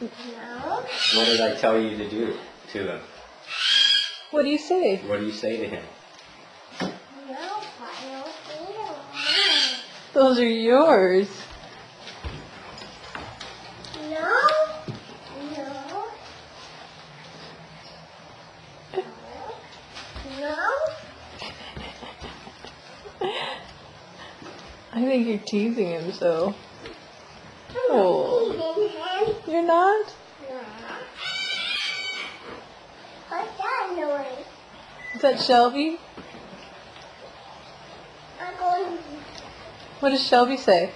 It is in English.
No. What did I tell you to do to him? What do you say? What do you say to him? No, I don't Those are yours. No. No. No. I think you're teasing him, so. Oh. not eating him. You're not? No. What's that noise? Is that Shelby? I'm going. What does Shelby say?